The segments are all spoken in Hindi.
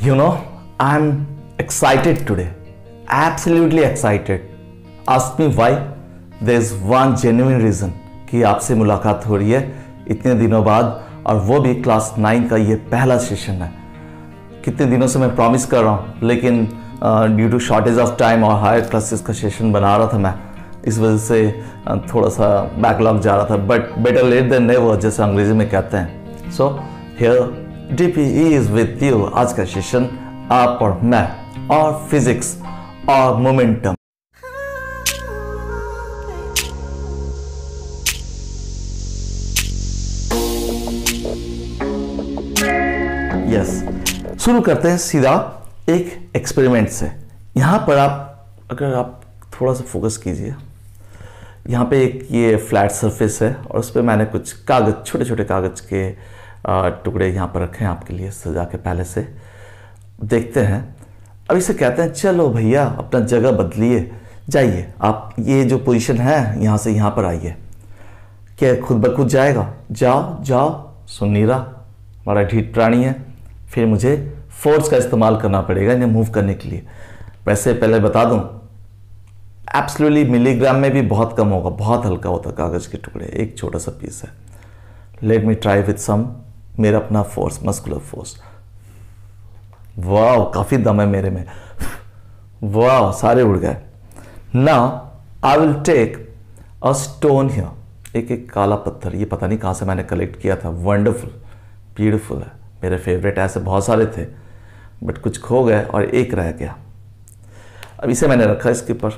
You know, I'm excited today. Absolutely excited. Ask me why. There's one genuine reason कि आपसे मुलाकात हो रही है इतने दिनों बाद और वो भी क्लास नाइन का ये पहला सेशन है कितने दिनों से मैं प्रॉमिस कर रहा हूँ लेकिन due to shortage of time और हायर क्लासेस का सेशन बना रहा था मैं इस वजह से थोड़ा सा बैकलॉग जा रहा था but better late than never जैसे अंग्रेज़ी में कहते हैं so here DP is with you आज का सेशन आप और मैं, और फिजिक्स और मोमेंटम यस शुरू करते हैं सीधा एक एक्सपेरिमेंट से. यहाँ पर आप, अगर आप थोड़ा सा फोकस कीजिए. यहाँ पे एक ये फ्लैट सरफेस है, और उस पर मैंने कुछ कागज़ छोटे छोटे कागज़ के टुकड़े यहाँ पर रखे हैं आपके लिए सजा के पहले से। देखते हैं। अब इसे कहते हैं, चलो भैया, अपना जगह बदलिए। जाइए, आप ये जो पोजीशन है, यहाँ से यहाँ पर आइए। क्या खुद ब खुद जाएगा? जाओ जाओ। सुनीरा, हमारा ढीठ प्राणी है। फिर मुझे फोर्स का इस्तेमाल करना पड़ेगा इन्हें मूव करने के लिए। वैसे पहले बता दूँ एब्सोल्युटली मिलीग्राम में भी बहुत कम होगा, बहुत हल्का होता कागज़ के टुकड़े। एक छोटा सा पीस है। Let me try with some मेरा अपना फोर्स मस्कुलर फोर्स वाह काफ़ी दम है मेरे में. वाह सारे उड़ गए. ना I will take a stone here एक एक काला पत्थर, ये पता नहीं कहाँ से मैंने कलेक्ट किया था. वंडरफुल ब्यूटीफुल है. मेरे फेवरेट ऐसे बहुत सारे थे. बट कुछ खो गए और एक रह गया. अब इसे मैंने रखा इसके ऊपर.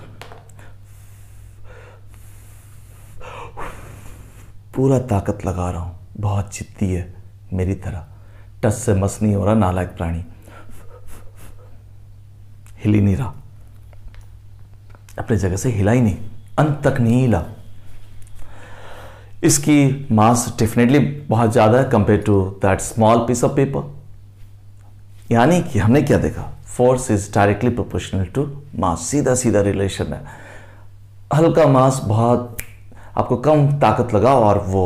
पूरा ताकत लगा रहा हूँ. बहुत जिद्दी है. मेरी तरह। टस से मस नहीं हो रहा, नालायक प्राणी। हिल नहीं रहा। अपने जगह से हिला ही नहीं। अंत तक नहीं हिला। इसकी मास डेफिनेटली बहुत ज़्यादा है compare to that small piece of paper यानी कि हमने क्या देखा? Force is directly proportional to mass. सीधा सीधा रिलेशन है। हल्का मास बहुत आपको कम ताकत लगा और वो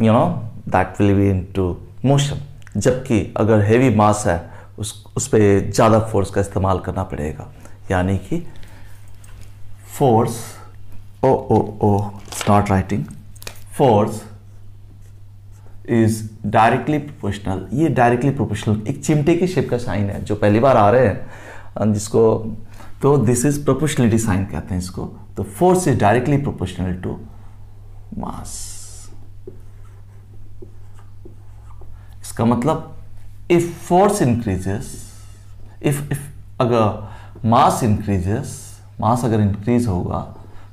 you know that will be into motion जबकि अगर हैवी मास है, उस उस पर ज़्यादा फोर्स का इस्तेमाल करना पड़ेगा। यानी कि force O O O start writing force is directly proportional ये डायरेक्टली प्रोपोर्शनल एक चिमटे की शेप का साइन है, जो पहली बार आ रहे हैं जिसको तो दिस इज़ प्रोपोर्शनलिटी साइन कहते हैं इसको। तो force is directly proportional to mass इसका मतलब if force increases if if अगर मास इंक्रीजेस मास अगर इंक्रीज होगा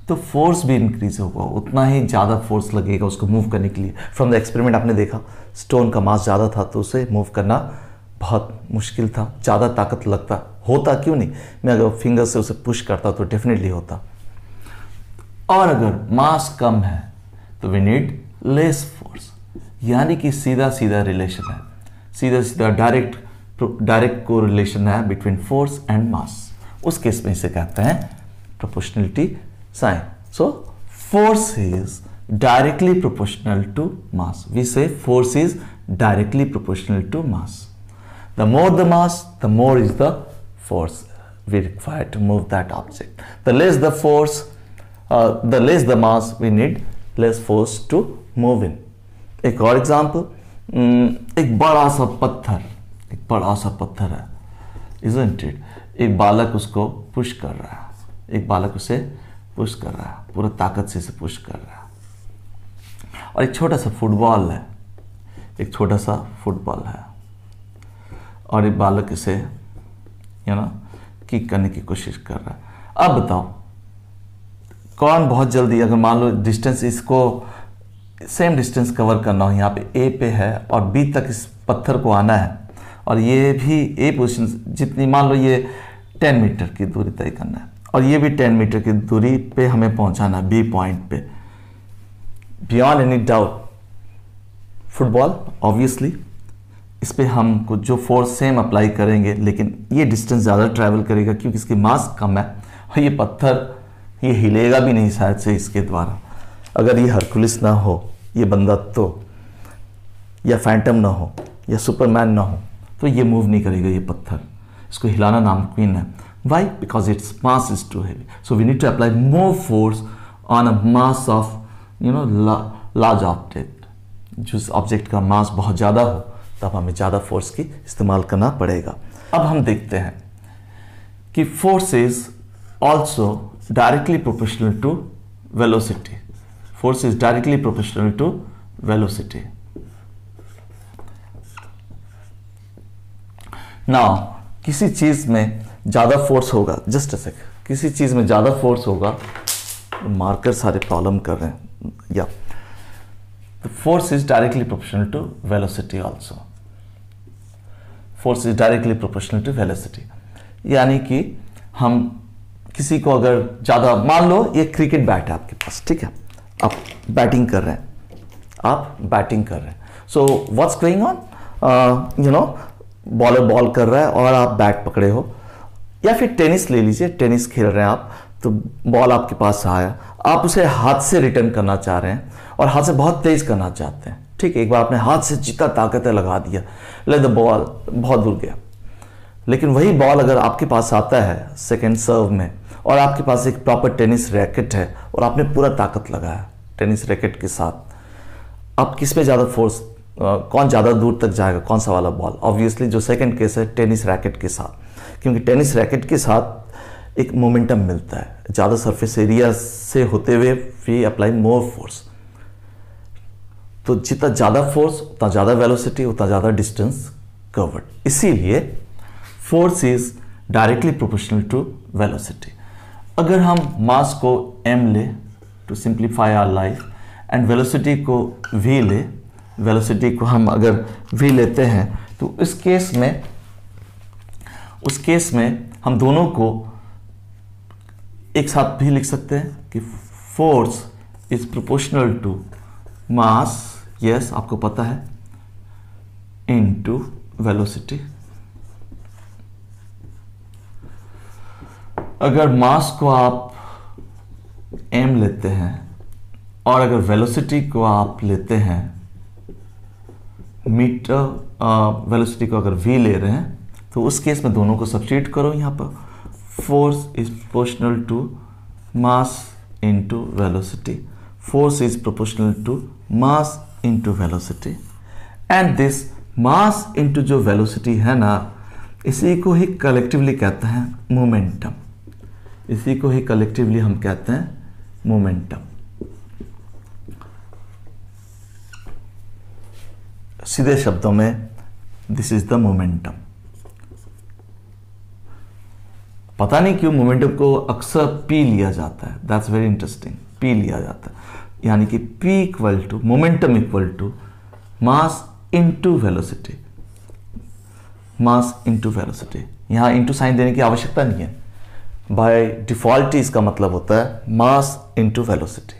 तो फोर्स भी इंक्रीज होगा। उतना ही ज़्यादा फोर्स लगेगा उसको मूव करने के लिए। फ्रॉम द एक्सपेरिमेंट आपने देखा स्टोन का मास ज़्यादा था तो उसे मूव करना बहुत मुश्किल था। ज़्यादा ताकत लगता। होता क्यों नहीं? मैं अगर फिंगर से उसे पुश करता तो डेफिनेटली होता। और अगर मास कम है तो वी नीड लेस फोर्स यानी कि सीधा सीधा रिलेशन है। सीधा सीधा डायरेक्ट डायरेक्ट को रिलेशन है बिटवीन फोर्स एंड मास उस केस में इसे कहते हैं proportionality sign so force is directly proportional to mass we say force is directly proportional to mass the more the mass the more is the force we require to move that object the less the force the less the mass we need less force to move in एक और एग्ज़ाम्पल एक बड़ा सा पत्थर, एक बड़ा सा पत्थर है इजंट इट एक बालक उसको पुश कर रहा है, एक बालक उसे पुश कर रहा है, पूरा ताकत से इसे पुश कर रहा है। और एक छोटा सा फुटबॉल है, एक छोटा सा फुटबॉल है। और एक बालक इसे यू नो किक करने की कोशिश कर रहा है। अब बताओ, कौन बहुत जल्दी, अगर मान लो डिस्टेंस इसको सेम डिस्टेंस कवर करना हो, यहाँ पे ए पे है और बी तक इस पत्थर को आना है। और ये भी ए पोजिशन जितनी मान लो ये टेन मीटर की दूरी तय करना है। और ये भी टेन मीटर की दूरी पे हमें पहुँचाना है बी पॉइंट पे। Beyond any doubt football obviously इस पर हम कुछ जो फोर्स सेम अप्लाई करेंगे, लेकिन ये डिस्टेंस ज़्यादा ट्रैवल करेगा क्योंकि इसकी मास कम है। और ये पत्थर, ये हिलेगा भी नहीं शायद से इसके द्वारा। अगर ये हरकुलिस ना हो, ये बंदा तो या फैंटम ना हो, या सुपरमैन ना हो तो ये मूव नहीं करेगा ये पत्थर। इसको हिलाना नामुमकिन है। Why because it's mass is too heavy so we need to apply more force on a mass of you know large object जिस ऑब्जेक्ट का मास बहुत ज़्यादा हो, तब हमें ज़्यादा फोर्स की इस्तेमाल करना पड़ेगा। अब हम देखते हैं कि force is also directly proportional to velocity force is directly proportional to velocity now किसी चीज़ में ज़्यादा फोर्स होगा जस्ट अ सेक किसी चीज़ में ज़्यादा फोर्स होगा मार्कर सारे प्रॉब्लम कर रहे हैं, या force is directly proportional to velocity also force is directly proportional to velocity यानी कि हम किसी को अगर ज़्यादा, मान लो ये क्रिकेट बैट है आपके पास, ठीक है? आप बैटिंग कर रहे हैं। आप बैटिंग कर रहे हैं। So what's going on you know bowler ball कर रहा है और आप बैट पकड़े हो। या फिर टेनिस ले लीजिए टेनिस खेल रहे हैं आप तो बॉल आपके पास आया। आप उसे हाथ से रिटर्न करना चाह रहे हैं और हाथ से बहुत तेज करना चाहते हैं। ठीक है, एक बार आपने हाथ से जितना ताकत है लगा दिया ले द बॉल बहुत दूर गया। लेकिन वही बॉल अगर आपके पास आता है सेकेंड सर्व में और आपके पास एक प्रॉपर टेनिस रैकेट है और आपने पूरा ताकत लगाया टेनिस रैकेट के साथ। अब किसमें ज़्यादा फोर्स कौन ज़्यादा दूर तक जाएगा? कौन सा वाला बॉल ऑब्वियसली जो सेकंड केस है, टेनिस रैकेट के साथ। क्योंकि टेनिस रैकेट के साथ एक मोमेंटम मिलता है। ज़्यादा सरफेस एरिया से होते हुए वी अप्लाई मोर फोर्स तो जितना ज़्यादा फोर्स उतना ज़्यादा वेलोसिटी उतना ज़्यादा डिस्टेंस कवर्ड इसीलिए force is directly proportional to velocity अगर हम मास को एम ले to simplify our life and velocity को वी ले वेलोसिटी को हम अगर वी लेते हैं तो इस केस में, उस केस में हम दोनों को एक साथ भी लिख सकते हैं कि force is proportional to mass yes आपको पता है इनटू वेलोसिटी अगर मास को आप एम लेते हैं और अगर वेलोसिटी को आप लेते हैं मीटर वेलोसिटी को अगर वी ले रहे हैं तो उस केस में दोनों को सब्सिट्यूट करो यहाँ पर। Force is proportional to mass into velocity force is proportional to mass into velocity. And this mass into जो वेलोसिटी है ना, इसी को ही कलेक्टिवली कहते हैं मोमेंटम इसी को ही कलेक्टिवली हम कहते हैं मोमेंटम सीधे शब्दों में दिस इज़ द मोमेंटम पता नहीं क्यों मोमेंटम को अक्सर पी लिया जाता है। दैट्स वेरी इंटरेस्टिंग पी लिया जाता है। यानी कि P equal to momentum equal to mass into velocity mass into velocity यहाँ इनटू साइन देने की आवश्यकता नहीं है। बाय डिफ़ॉल्ट इसका मतलब होता है mass into velocity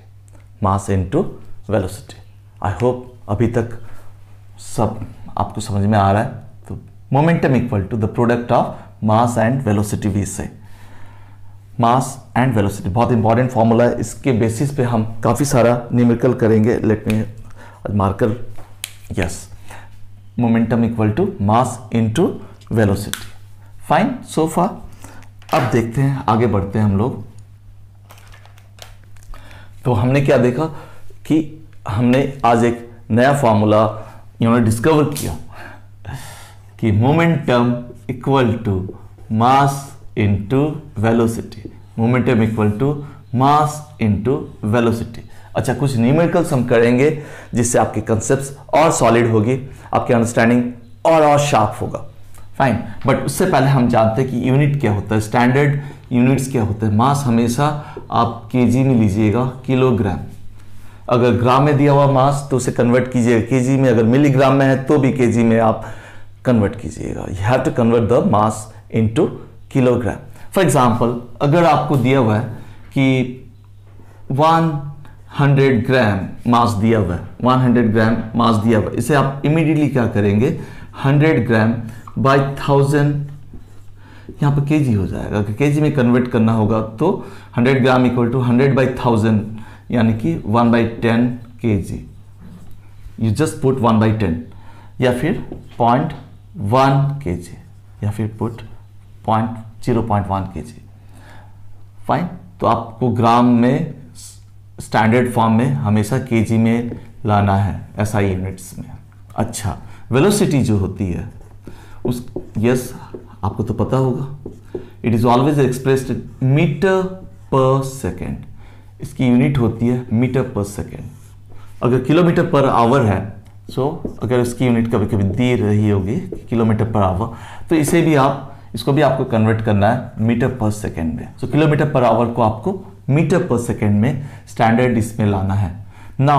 mass into velocity I hope अभी तक सब आपको समझ में आ रहा है तो momentum equal to the product of mass and velocity we say. Mass and velocity बहुत इंपॉर्टेंट फॉर्मूला है. इसके बेसिस पे हम काफ़ी सारा न्यूमेरिकल करेंगे. Let me marker yes momentum equal to mass into velocity fine so far अब देखते हैं, आगे बढ़ते हैं हम लोग। तो हमने क्या देखा कि हमने आज एक नया फॉर्मूला इन्होंने डिस्कवर किया कि momentum equal to mass into velocity momentum equal to mass into velocity अच्छा कुछ न्यूमेरिकल्स हम करेंगे जिससे आपके कंसेप्ट और सॉलिड होगी, आपकी अंडरस्टैंडिंग और और शार्प होगा। फाइन बट उससे पहले हम जानते हैं कि यूनिट क्या होता है? स्टैंडर्ड यूनिट्स क्या होते हैं? मास हमेशा आप केजी में लीजिएगा किलोग्राम अगर ग्राम में दिया हुआ मास तो उसे कन्वर्ट कीजिएगा। केजी में अगर मिलीग्राम में है तो भी केजी में आप कन्वर्ट कीजिएगा। You have to convert the mass into kilogram for example अगर आपको दिया हुआ है कि 100 ग्राम मास दिया हुआ है। 100 ग्राम मास दिया हुआ इसे आप इमीडिएटली क्या करेंगे? 100 ग्राम बाय थाउज़ेंड यहाँ पर केजी हो जाएगा। कि केजी में कन्वर्ट करना होगा तो 100 gram equal to 100 by thousand यानी कि 1 by ten K G you just put 1 by ten या फिर पॉइंट वन के जी या फिर put point zero point one K G fine तो आपको ग्राम में स्टैंडर्ड फॉर्म में हमेशा केजी में लाना है एसआई यूनिट्स में। अच्छा वेलोसिटी जो होती है उस यस आपको तो पता होगा। It is always expressed metre per second इसकी यूनिट होती है मीटर पर सेकेंड अगर किलोमीटर पर आवर है सो so, अगर इसकी यूनिट कभी कभी दी रही होगी किलोमीटर पर आवर तो इसे भी आप इसको भी आपको कन्वर्ट करना है मीटर पर सेकेंड में। So so, kilometre per hour को आपको मीटर पर सेकेंड में स्टैंडर्ड इसमें लाना है। ना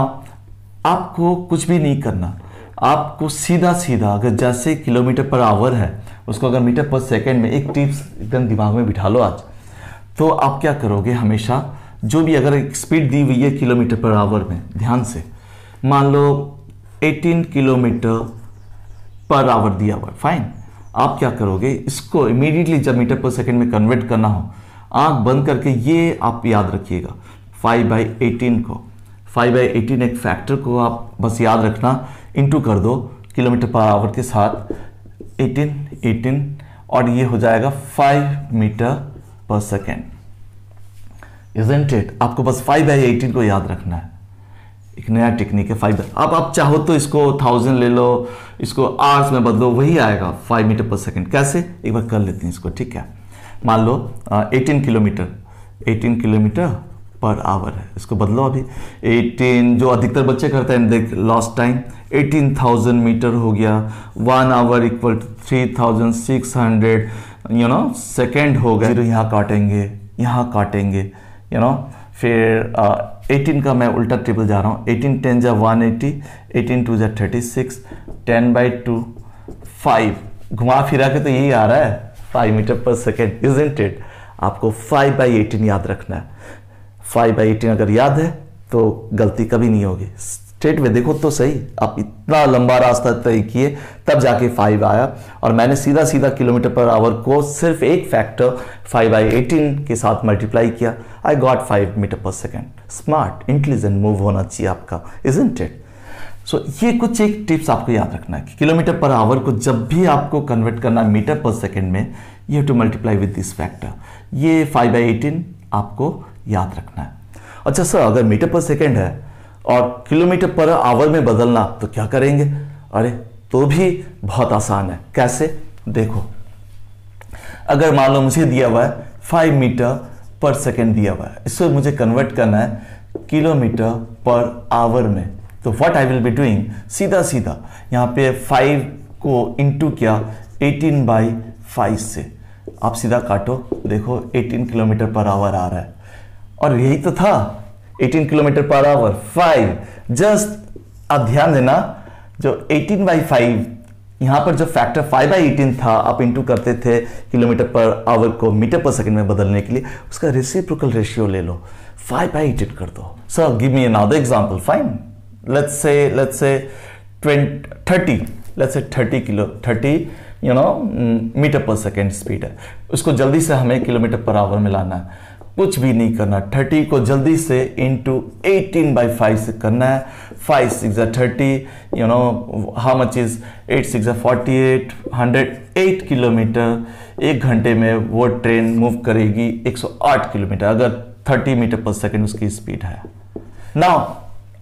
आपको कुछ भी नहीं करना। आपको सीधा सीधा अगर जैसे किलोमीटर पर आवर है, उसको अगर मीटर पर सेकेंड में एक टिप्स एकदम दिमाग में बिठा लो आज तो आप क्या करोगे हमेशा? जो भी अगर स्पीड दी हुई है किलोमीटर पर आवर में, ध्यान से। मान लो 18 किलोमीटर पर आवर दिया हुआ फाइन आप क्या करोगे? इसको इमीडिएटली जब मीटर पर सेकेंड में कन्वर्ट करना हो, आँख बंद करके ये आप याद रखिएगा। 5 बाई एटीन को। 5 बाई एटीन एक फैक्टर को आप बस याद रखना इंटू कर दो, किलोमीटर पर आवर के साथ 18 18 और ये हो जाएगा 5 मीटर पर सेकेंड इजेंट इट आपको बस 5 बाई एटीन को याद रखना है। एक नया टेक्निक है फाइव अब आप चाहो तो इसको थाउज़ेंड ले लो, इसको आवर्स में बदलो, वही आएगा फाइव मीटर पर सेकेंड कैसे? एक बार कर लेते हैं इसको, ठीक है? मान लो eighteen kilometre eighteen kilometre per hour है। इसको बदलो अभी। 18 जो अधिकतर बच्चे करते हैं देख लॉस्ट टाइम 18,000 मीटर हो गया। One hour equal to three thousand six hundred you know second हो गया फिर यहाँ काटेंगे यहाँ काटेंगे यू नो फिर एटीन का मैं उल्टा टेबल जा रहा हूँ। एटीन टेन जा वन एटी एटीन टू जा thirty six ten by two five घुमा फिरा के तो यही आ रहा है। Five metre per second is it आपको फाइव बाई एटीन याद रखना है। फाइव बाई एटीन अगर याद है तो गलती कभी नहीं होगी। स्ट्रेट में देखो तो सही। आप इतना लंबा रास्ता तय किए, तब जाके फाइव आया। और मैंने सीधा सीधा किलोमीटर पर आवर को सिर्फ़ एक फैक्टर फाइव बाई एटीन के साथ मल्टीप्लाई किया। I got five metre per second smart intelligent move होना चाहिए आपका इज़ इट सो ये कुछ एक टिप्स आपको याद रखना है कि किलोमीटर पर आवर को जब भी आपको कन्वर्ट करना है मीटर पर सेकेंड में you to multiply with this factor ये फाइव बाई एटीन आपको याद रखना है। अच्छा सर, अगर मीटर पर सेकेंड है और किलोमीटर पर आवर में बदलना तो क्या करेंगे? अरे तो भी बहुत आसान है। कैसे? देखो। अगर मान लो मुझे दिया हुआ है फाइव मीटर पर सेकेंड दिया हुआ है इसको मुझे कन्वर्ट करना है किलोमीटर पर आवर में। तो what I will be doing सीधा सीधा यहाँ पे फाइव को इंटू किया एटीन बाई फाइव से। आप सीधा काटो, देखो 18 किलोमीटर पर आवर आ रहा है। और यही तो था। 18 किलोमीटर पर आवर 5 जस्ट आप ध्यान देना, जो 18 बाई फाइव यहाँ पर जो फैक्टर 5 बाई एटीन था, आप इंटू करते थे किलोमीटर पर आवर को मीटर पर सेकंड में बदलने के लिए, उसका रेसिप्रोकल रेशियो ले लो। 5 बाई एटीन कर दो। Sir give me another example fine let's say let's say 30 let's say 30 kilo 30 you know metre per second speed है उसको जल्दी से हमें किलोमीटर पर आवर में लाना है। कुछ भी नहीं करना। 30 को जल्दी से इंटू एटीन बाई फाइव से करना है। Five six thirty you know how much is eight six forty eight hundred eight kilometre एक घंटे में वो ट्रेन मूव करेगी 108 किलोमीटर अगर 30 मीटर पर सेकेंड उसकी स्पीड है। नाउ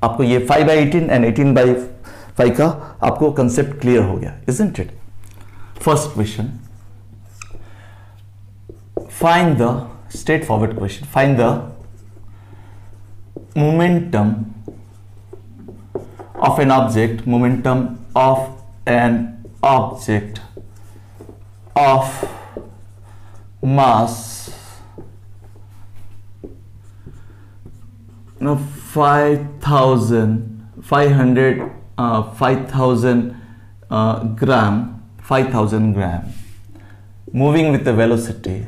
आपको ये five by eighteen and eighteen by five का आपको कंसेप्ट क्लियर हो गया is it first question Find the straightforward question. Find the momentum of an object, momentum of an object of mass. Now 5000 500 uh, 5000 uh, gram 5000 gram. Moving with the velocity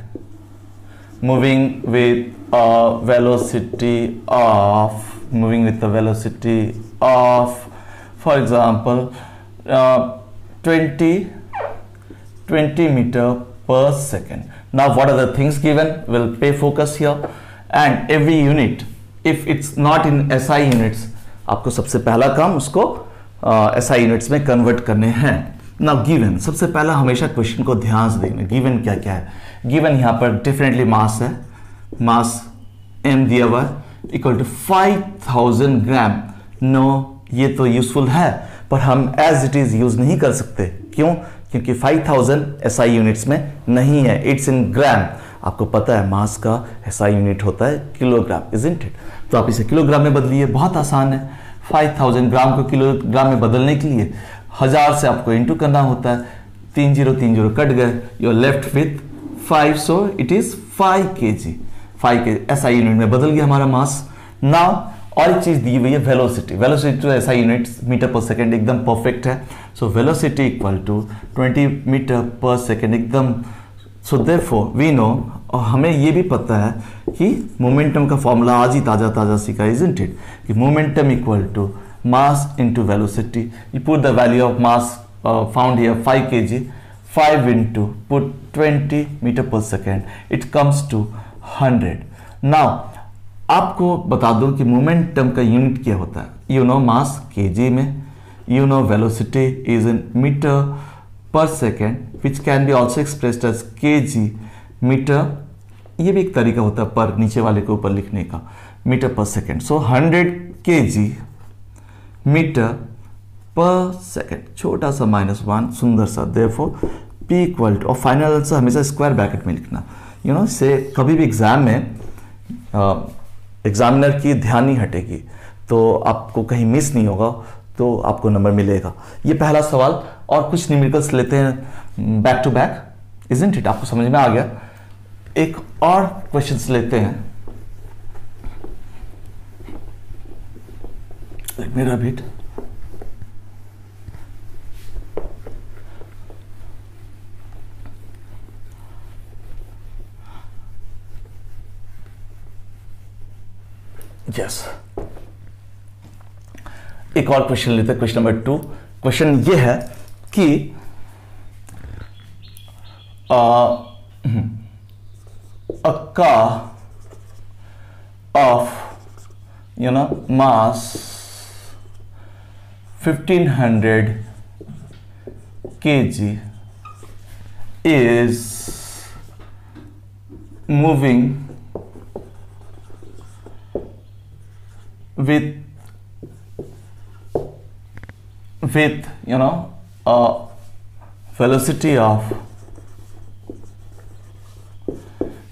moving with a velocity of moving with the velocity of for example uh, 20 20 meter per second now what are the things given we'll pay focus here and every unit if it's not in SI units आपको सबसे पहला काम उसको एस आई यूनिट्स में कन्वर्ट करने हैं ना गिवन सबसे पहला हमेशा क्वेश्चन को ध्यान से देखना गिवन क्या क्या है गिवन यहाँ पर डिफरेंटली मास है। मास एम दिया हुआ equal to five thousand gram no ये तो यूजफुल है, पर हम एज इट इज़ यूज़ नहीं कर सकते। क्यों? क्योंकि 5000 थाउज़ेंड एसआई यूनिट्स में नहीं है। इट्स इन ग्राम आपको पता है मास का एसआई यूनिट होता है किलोग्राम इज़ इट तो आप इसे किलोग्राम में बदलिए, बहुत आसान है। 5000 ग्राम को किलोग्राम में बदलने के लिए हज़ार से आपको इंटू करना होता है। तीन ज़ीरो तीन ज़ीरो कट गए you left with five so it is five K G five के एस आई यूनिट में बदल गया हमारा मास नाउ और एक चीज़ दी हुई है velocity velocity to S I unit metre per second एकदम परफेक्ट है. So velocity equal to 20 metre per second एकदम. सो देर वी नो और हमें ये भी पता है कि मोमेंटम का फॉर्मूला आज ही ताज़ा ताज़ा सीखा इज़ इंट इट कि momentum equal to mass into velocity you put the value of mass found here 5 kg. 5 into, put 20 metre per second it comes to 100 now आपको बता दूँ कि मोमेंटम का यूनिट क्या होता है? यू नो मास केजी में. You know velocity is in metre per second which can be also expressed as K G metre ये भी एक तरीका होता है पर, नीचे वाले के ऊपर लिखने का. मीटर पर second so hundred K G metre पर सेकेंड छोटा सा माइनस वन सुंदर सा. देफो पी इक्वल टू और फाइनल आंसर हमेशा स्क्वायर ब्रैकेट में लिखना। यू नो से कभी भी एग्ज़ाम में एग्जामिनर की ध्यान नहीं हटेगी तो आपको कहीं मिस नहीं होगा तो आपको नंबर मिलेगा। ये पहला सवाल, और कुछ न्यूमेरिकल्स लेते हैं back to back isn't it आपको समझ में आ गया? एक और क्वेश्चंस लेते हैं। मेरा बीट यस एक और क्वेश्चन लेते हैं क्वेश्चन नंबर टू क्वेश्चन ये है कि a car of, you know, mass 1500 kg is moving with with you know a velocity of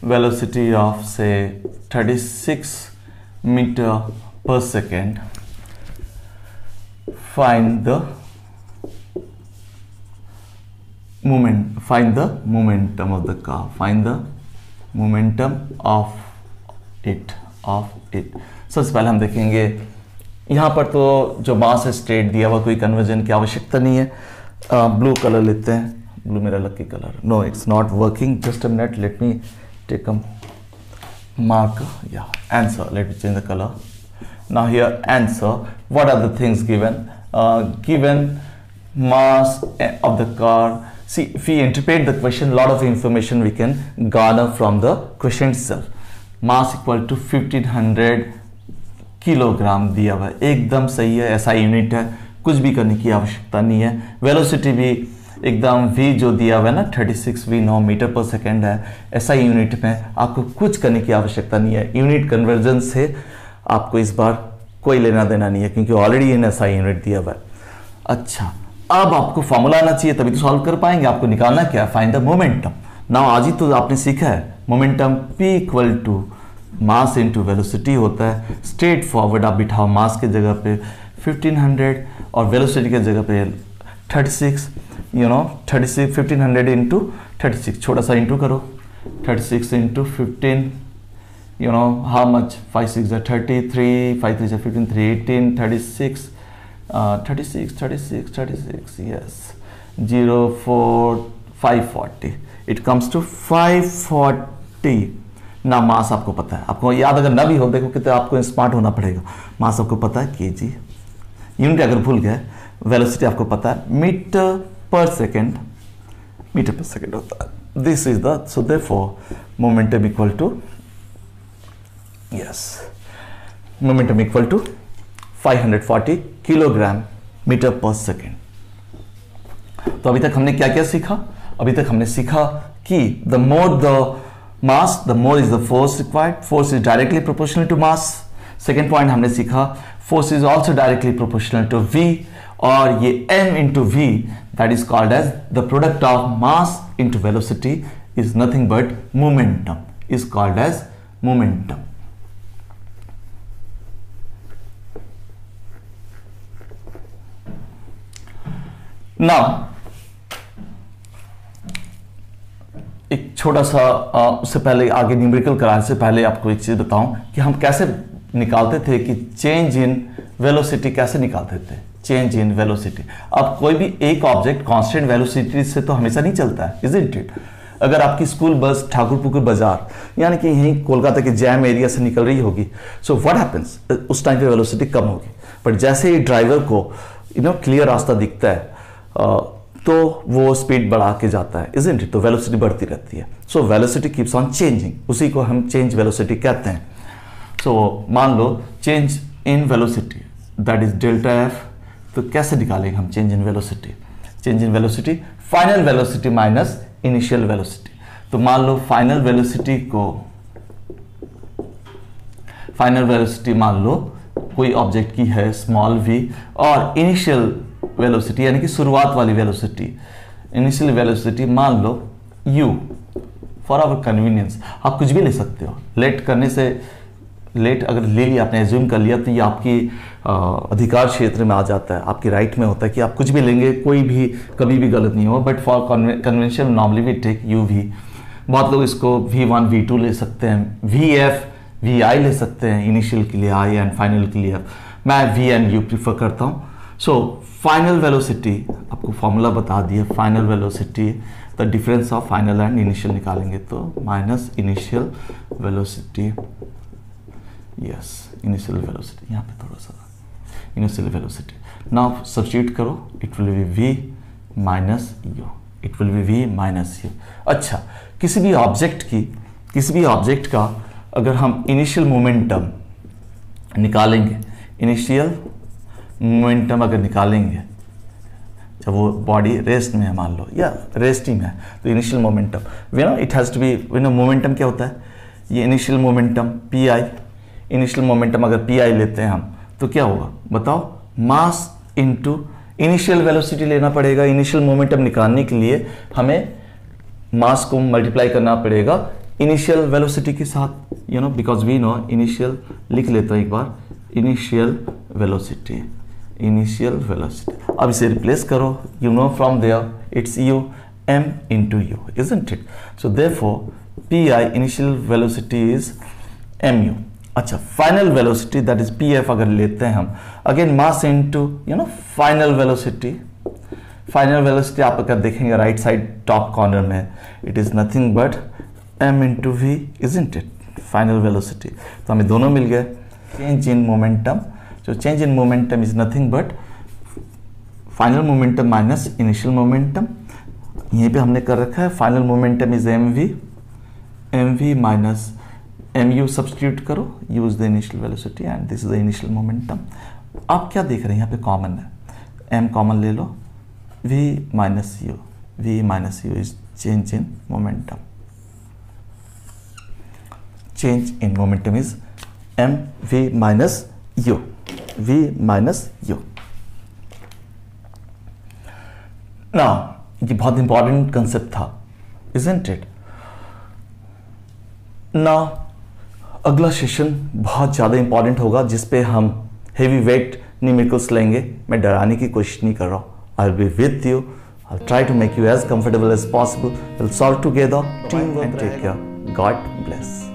velocity of say 36 meter per second find the moment find the momentum of the car find the momentum of it of it सबसे पहले हम देखेंगे, यहाँ पर तो जो मास है स्ट्रेट दिया हुआ, कोई कन्वर्जन की आवश्यकता नहीं है। ब्लू कलर लेते हैं। ब्लू मेरा lucky colour no it's not working just at let me take um mark या answer let me change the colour ना here answer what are the things given given mass of the car see we interpret the question lot of information we can garner from the question self mass equal to fifteen hundred kilogram दिया हुआ है। एकदम सही है, ऐसा यूनिट है। कुछ भी करने की आवश्यकता नहीं है। वेलोसिटी भी एकदम वी जो दिया हुआ है ना 36 we know metre per second है। ऐसा यूनिट में आपको कुछ करने की आवश्यकता नहीं है। यूनिट कन्वर्जन से आपको इस बार कोई लेना देना नहीं है, क्योंकि ऑलरेडी इन ऐसा यूनिट दिया हुआ है। अच्छा अब आपको फॉर्मूला आना चाहिए, तभी तो सॉल्व कर पाएँगे। आपको निकालना क्या फाइन द मोमेंटम ना आज ही तो आपने सीखा है। Momentum P equal to mass into velocity होता है। स्ट्रेट फॉरवर्ड आप बिठाओ मास के जगह पे 1500 और वेलोसिटी के जगह पे 36 you know thirty six fifteen hundred into thirty six छोटा सा इंटू करो। Thirty six into fifteen you know how much five six thirty three five three fifteen three eighteen thirty six thirty six thirty six thirty six yes zero four five forty it comes to five forty ना मास आपको पता है। आपको याद अगर ना भी हो, देखो कितने आपको स्मार्ट होना पड़ेगा। मास आपको पता है, के जी यूनिट अगर भूल गए वेलोसिटी आपको पता है मीटर पर सेकेंड meter per second होता है। This is the, so therefore, momentum equal to, yes, momentum equal to 540 kilogram meter per second तो अभी तक हमने क्या क्या सीखा? अभी तक हमने सीखा कि the more the mass the more is the force required force is directly proportional to mass second point हमने सीखा force is also directly proportional to V और ये m into V that is called as the product of mass into velocity is nothing but momentum is called as momentum ना एक छोटा सा आ, उससे पहले आगे न्यूमेरिकल कराने से पहले आपको एक चीज़ बताऊँ कि हम कैसे निकालते थे कि चेंज इन वेलोसिटी कैसे निकालते थे? चेंज इन वेलोसिटी अब कोई भी एक ऑब्जेक्ट कांस्टेंट वेलोसिटी से तो हमेशा नहीं चलता है इज़ इट अगर आपकी स्कूल बस ठाकुरपुकुर बाज़ार यानी कि यहीं कोलकाता के जैम एरिया से निकल रही होगी सो व्हाट हैपेंस उस टाइम पे वेलोसिटी कम होगी। बट जैसे ही ड्राइवर को यू नो क्लियर रास्ता दिखता है तो वो स्पीड बढ़ा के जाता है इज़ इट तो वेलोसिटी बढ़ती रहती है। So velocity keeps on changing उसी को हम चेंज वेलोसिटी कहते हैं। सो so, मान लो change in velocity that is delta F तो कैसे निकालेंगे हम change in velocity change in velocity final velocity minus initial velocity तो मान लो फाइनल वेलोसिटी को फाइनल वेलोसिटी मान लो कोई ऑब्जेक्ट की है स्मॉल वी और इनिशियल वेलोसिटी यानी कि शुरुआत वाली वेलोसिटी इनिशियल वेलोसिटी मान लो u फॉर आवर कन्वीनियंस आप कुछ भी ले सकते हो। लेट करने से लेट अगर ले लिया, आपने एज्यूम कर लिया तो ये आपकी अधिकार क्षेत्र में आ जाता है। आपकी राइट में होता है कि आप कुछ भी लेंगे, कोई भी, कभी भी गलत नहीं हो but for convention normally we take U V बहुत लोग इसको वी वन वी टू ले सकते हैं। वी एफ़ वी आई ले सकते हैं इनिशियल के लिए आई एंड फाइनल के लिए। मैं वी एंड यू प्रीफर करता हूँ। सो फाइनल वेलोसिटी आपको फॉर्मूला बता दिए final velocity the difference of final and initial निकालेंगे तो minus initial velocity yes initial velocity यहाँ पे थोड़ा सा इनिशियल वेलोसिटी नाउ सब्सिट्यूट करो it will be v minus u it will be v minus u अच्छा किसी भी ऑब्जेक्ट की, किसी भी ऑब्जेक्ट का अगर हम इनिशियल मोमेंटम निकालेंगे इनिशियल मोमेंटम अगर निकालेंगे, जब वो बॉडी रेस्ट में है, मान लो, या रेस्टिंग है तो initial momentum we know it has to be we know momentum क्या होता है? ये initial momentum p i initial momentum अगर पी आई लेते हैं हम तो क्या होगा? बताओ मास इनटू इनिशियल वेलोसिटी लेना पड़ेगा इनिशियल मोमेंटम निकालने के लिए हमें मास को मल्टीप्लाई करना पड़ेगा इनिशियल वेलोसिटी के साथ। You know because we know initial लिख लेता हूँ एक बार इनिशियल वेलोसिटी इनिशियल वेलोसिटी अब इसे रिप्लेस करो you know from there it's u is it so therefore p i initial velocity is m u अच्छा final velocity that is p f अगर लेते हैं हम again mass into you know final velocity final velocity आप अगर देखेंगे राइट साइड टॉप कॉर्नर में it is nothing but m into v is in it final velocity तो हमें दोनों मिल गए। चेंज इन मोमेंटम जो change in momentum is nothing but final momentum minus initial momentum यहीं पे हमने कर रखा है final momentum is m v m v minus m u substitute करो use the initial velocity and this is the initial momentum आप क्या देख रहे हैं? यहाँ पे कॉमन है। एम कॉमन ले लो v minus u v minus u is change in momentum change in momentum is m v minus u v minus u ना ये बहुत इंपॉर्टेंट कंसेप्ट था इजेंट इट ना अगला सेशन बहुत ज़्यादा इंपॉर्टेंट होगा जिस पे हम हेवी वेट न्यूमेरिकल्स लेंगे। मैं डराने की कोशिश नहीं कर रहा हूँ। I be with you I try to make you as comfortable as possible will solve together team take care God bless